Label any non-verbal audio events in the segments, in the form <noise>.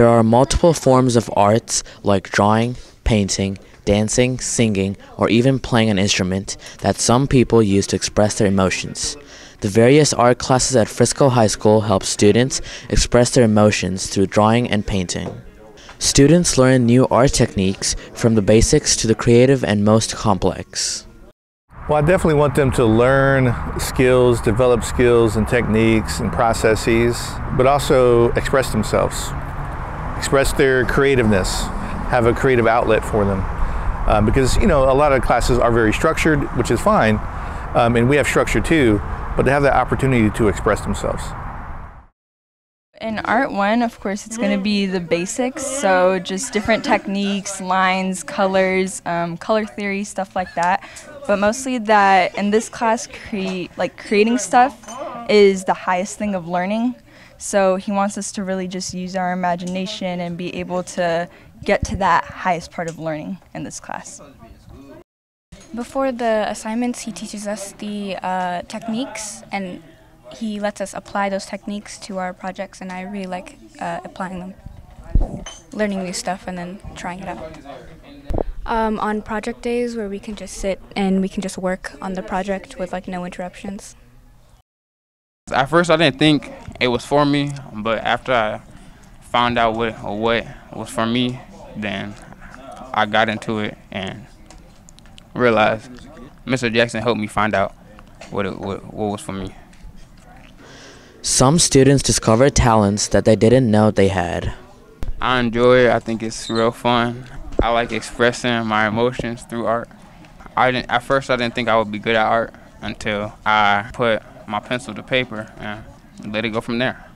There are multiple forms of arts like drawing, painting, dancing, singing, or even playing an instrument that some people use to express their emotions. The various art classes at Frisco High School help students express their emotions through drawing and painting. Students learn new art techniques from the basics to the creative and most complex. Well, I definitely want them to learn skills, develop skills and techniques and processes, but also express themselves, express their creativeness, have a creative outlet for them. Um, because, you know, a lot of classes are very structured, which is fine, um, and we have structure too, but they have that opportunity to express themselves. In Art 1, of course, it's going to be the basics, so just different techniques, lines, colors, um, color theory, stuff like that. But mostly that in this class, create like creating stuff is the highest thing of learning. So he wants us to really just use our imagination and be able to get to that highest part of learning in this class. Before the assignments, he teaches us the uh, techniques and he lets us apply those techniques to our projects, and I really like uh, applying them. Learning new stuff and then trying it out. Um, on project days where we can just sit and we can just work on the project with like no interruptions. At first, I didn't think it was for me, but after I found out what what was for me, then I got into it and realized Mr. Jackson helped me find out what it, what, what was for me. Some students discover talents that they didn't know they had. I enjoy it. I think it's real fun. I like expressing my emotions through art. I didn't at first I didn't think I would be good at art until I put my pencil to paper and let it go from there.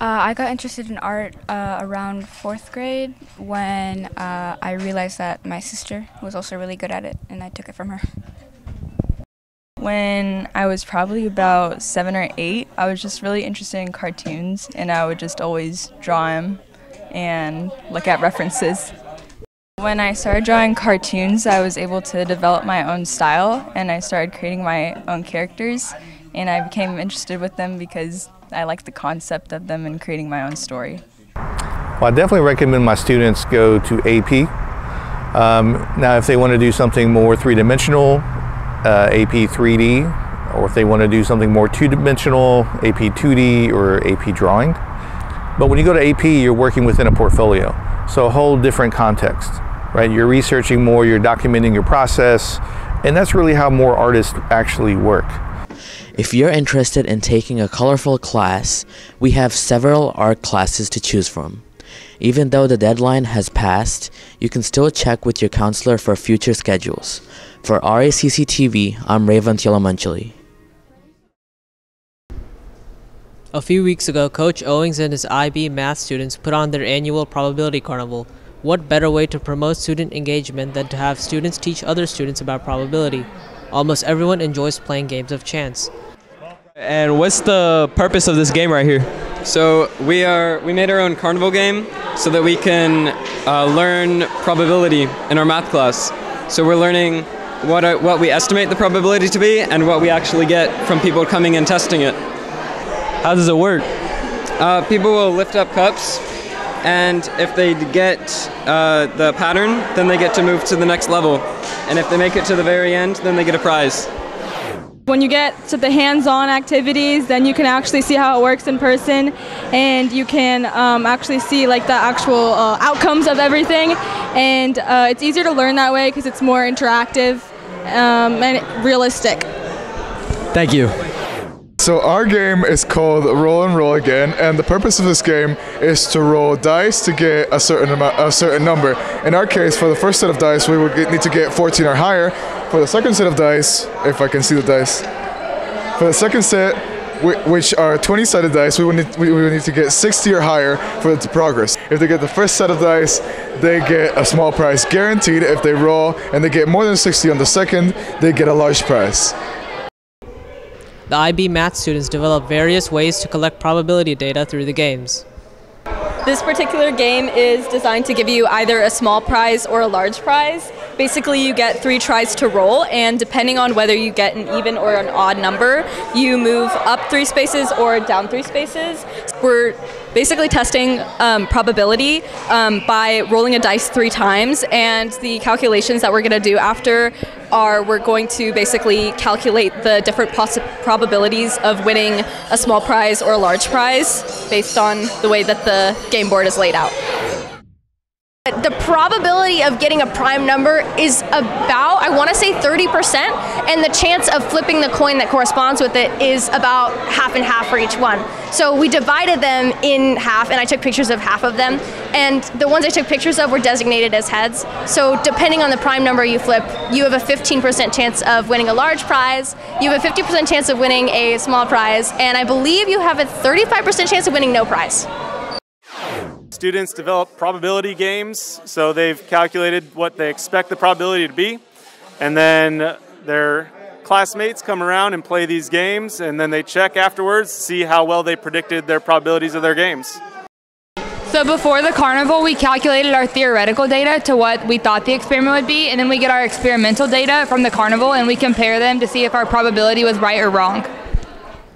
Uh, I got interested in art uh, around fourth grade when uh, I realized that my sister was also really good at it, and I took it from her. When I was probably about seven or eight, I was just really interested in cartoons, and I would just always draw them and look at references. When I started drawing cartoons, I was able to develop my own style, and I started creating my own characters, and I became interested with them because I liked the concept of them and creating my own story. Well, I definitely recommend my students go to AP. Um, now, if they want to do something more three-dimensional, uh, AP 3D, or if they want to do something more two-dimensional, AP 2D or AP drawing. But when you go to AP, you're working within a portfolio, so a whole different context, right? You're researching more, you're documenting your process, and that's really how more artists actually work. If you're interested in taking a colorful class, we have several art classes to choose from. Even though the deadline has passed, you can still check with your counselor for future schedules. For RACC TV, I'm Raven Tilamanchili. A few weeks ago, Coach Owings and his IB math students put on their annual probability carnival. What better way to promote student engagement than to have students teach other students about probability? Almost everyone enjoys playing games of chance. And what's the purpose of this game right here? So we are we made our own carnival game so that we can uh, learn probability in our math class. So we're learning what are, what we estimate the probability to be and what we actually get from people coming and testing it. How does it work? Uh, people will lift up cups, and if they get uh, the pattern, then they get to move to the next level. And if they make it to the very end, then they get a prize. When you get to the hands-on activities, then you can actually see how it works in person, and you can um, actually see like the actual uh, outcomes of everything. And uh, it's easier to learn that way because it's more interactive um, and realistic. Thank you. So our game is called Roll and Roll Again, and the purpose of this game is to roll dice to get a certain amount, a certain number. In our case, for the first set of dice, we would get, need to get 14 or higher. For the second set of dice, if I can see the dice, for the second set, which are 20-sided dice, we would, need, we would need to get 60 or higher for it to progress. If they get the first set of dice, they get a small prize guaranteed. If they roll and they get more than 60 on the second, they get a large prize. The IB math students develop various ways to collect probability data through the games. This particular game is designed to give you either a small prize or a large prize. Basically, you get three tries to roll, and depending on whether you get an even or an odd number, you move up three spaces or down three spaces. We're basically testing um, probability um, by rolling a dice three times. And the calculations that we're going to do after are we're going to basically calculate the different probabilities of winning a small prize or a large prize based on the way that the game board is laid out. The probability of getting a prime number is about, I want to say 30%, and the chance of flipping the coin that corresponds with it is about half and half for each one. So we divided them in half, and I took pictures of half of them, and the ones I took pictures of were designated as heads. So depending on the prime number you flip, you have a 15% chance of winning a large prize, you have a 50% chance of winning a small prize, and I believe you have a 35% chance of winning no prize. Students develop probability games, so they've calculated what they expect the probability to be, and then their classmates come around and play these games, and then they check afterwards, to see how well they predicted their probabilities of their games. So before the carnival, we calculated our theoretical data to what we thought the experiment would be, and then we get our experimental data from the carnival and we compare them to see if our probability was right or wrong.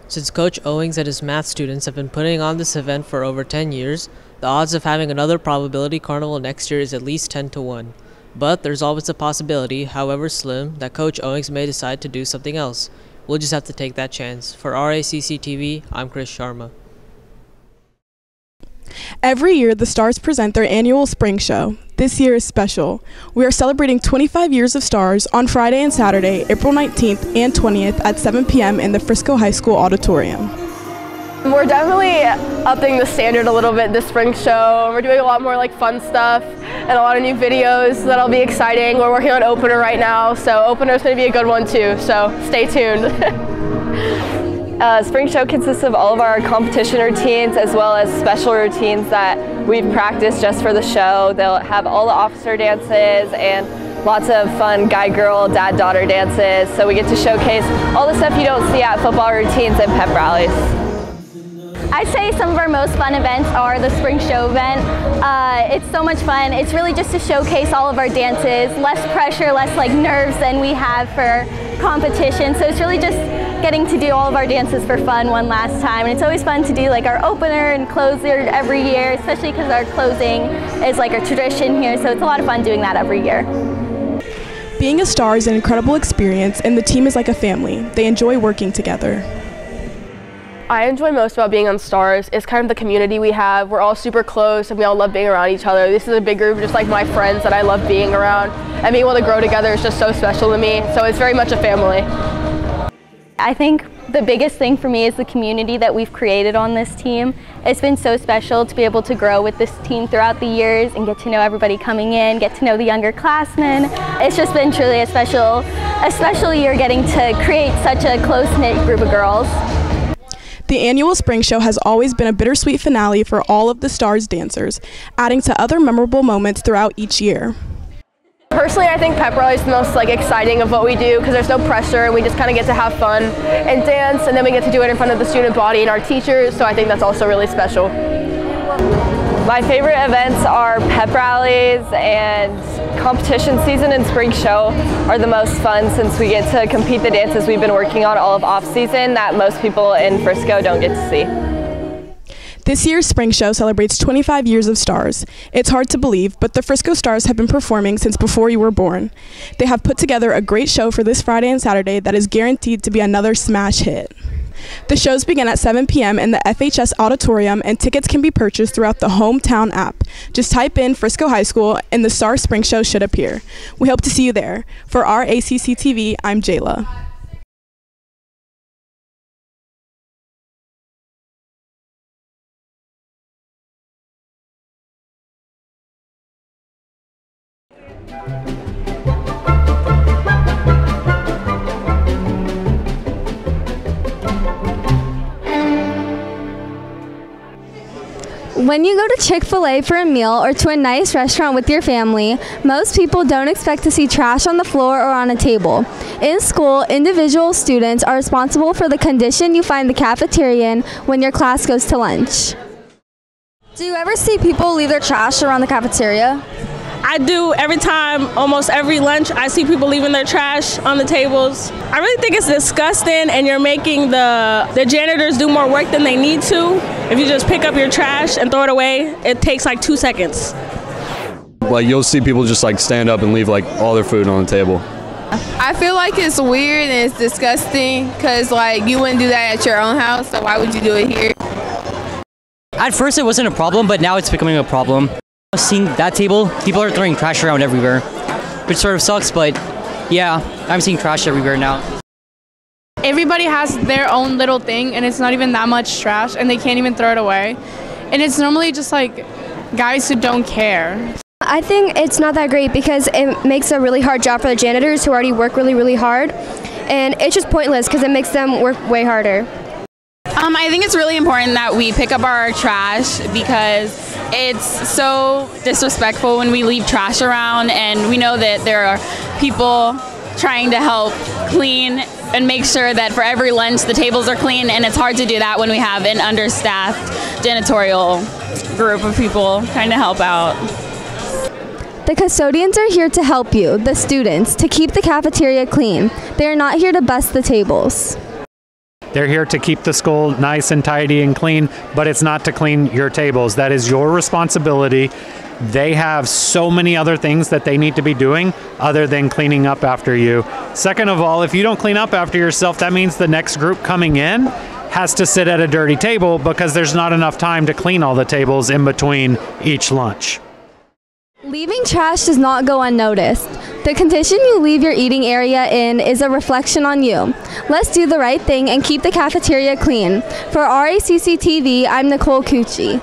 Since Coach Owings and his math students have been putting on this event for over 10 years, the odds of having another probability carnival next year is at least 10 to 1. But there's always a possibility, however slim, that Coach Owings may decide to do something else. We'll just have to take that chance. For RACC TV, I'm Chris Sharma. Every year, the Stars present their annual spring show. This year is special. We are celebrating 25 years of Stars on Friday and Saturday, April 19th and 20th at 7 p.m. in the Frisco High School Auditorium. We're definitely upping the standard a little bit this spring show. We're doing a lot more like fun stuff and a lot of new videos that'll be exciting. We're working on opener right now, so opener's going to be a good one too. So stay tuned. <laughs> Uh, spring show consists of all of our competition routines as well as special routines that we've practiced just for the show. They'll have all the officer dances and lots of fun guy-girl, dad-daughter dances. So we get to showcase all the stuff you don't see at football routines and pep rallies. I'd say some of our most fun events are the spring show event. Uh, it's so much fun. It's really just to showcase all of our dances, less pressure, less like nerves than we have for competition. So it's really just getting to do all of our dances for fun one last time. And it's always fun to do like our opener and closer every year, especially because our closing is like a tradition here. So it's a lot of fun doing that every year. Being a star is an incredible experience, and the team is like a family. They enjoy working together. I enjoy most about being on Stars is kind of the community we have. We're all super close and we all love being around each other. This is a big group just like my friends that I love being around. And being able to grow together is just so special to me. So it's very much a family. I think the biggest thing for me is the community that we've created on this team. It's been so special to be able to grow with this team throughout the years and get to know everybody coming in, get to know the younger classmen. It's just been truly a special, a special year getting to create such a close-knit group of girls. The annual spring show has always been a bittersweet finale for all of the Stars dancers, adding to other memorable moments throughout each year. Personally, I think pep rally is the most like exciting of what we do because there's no pressure and we just kind of get to have fun and dance and then we get to do it in front of the student body and our teachers, so I think that's also really special. My favorite events are pep rallies and competition season and spring show are the most fun since we get to compete the dances we've been working on all of off season that most people in Frisco don't get to see. This year's spring show celebrates 25 years of stars. It's hard to believe, but the Frisco Stars have been performing since before you were born. They have put together a great show for this Friday and Saturday that is guaranteed to be another smash hit. The shows begin at 7 p.m. in the FHS Auditorium, and tickets can be purchased throughout the Hometown app. Just type in Frisco High School, and the Star Spring Show should appear. We hope to see you there. For RACC TV, I'm Jayla. When you go to Chick fil A for a meal or to a nice restaurant with your family, most people don't expect to see trash on the floor or on a table. In school, individual students are responsible for the condition you find the cafeteria in when your class goes to lunch. Do you ever see people leave their trash around the cafeteria? I do every time, almost every lunch, I see people leaving their trash on the tables. I really think it's disgusting and you're making the, the janitors do more work than they need to. If you just pick up your trash and throw it away, it takes like two seconds. Like you'll see people just like stand up and leave like all their food on the table. I feel like it's weird and it's disgusting because like you wouldn't do that at your own house, so why would you do it here? At first it wasn't a problem, but now it's becoming a problem. Seeing that table, people are throwing trash around everywhere, which sort of sucks, but yeah, I'm seeing trash everywhere now. Everybody has their own little thing and it's not even that much trash and they can't even throw it away. And it's normally just like guys who don't care. I think it's not that great because it makes a really hard job for the janitors who already work really, really hard. And it's just pointless because it makes them work way harder. Um, I think it's really important that we pick up our trash because it's so disrespectful when we leave trash around, and we know that there are people trying to help clean and make sure that for every lunch the tables are clean, and it's hard to do that when we have an understaffed janitorial group of people trying to help out. The custodians are here to help you, the students, to keep the cafeteria clean. They are not here to bust the tables. They're here to keep the school nice and tidy and clean, but it's not to clean your tables. That is your responsibility. They have so many other things that they need to be doing other than cleaning up after you. Second of all, if you don't clean up after yourself, that means the next group coming in has to sit at a dirty table because there's not enough time to clean all the tables in between each lunch. Leaving trash does not go unnoticed. The condition you leave your eating area in is a reflection on you. Let's do the right thing and keep the cafeteria clean. For RACC TV, I'm Nicole Cucci.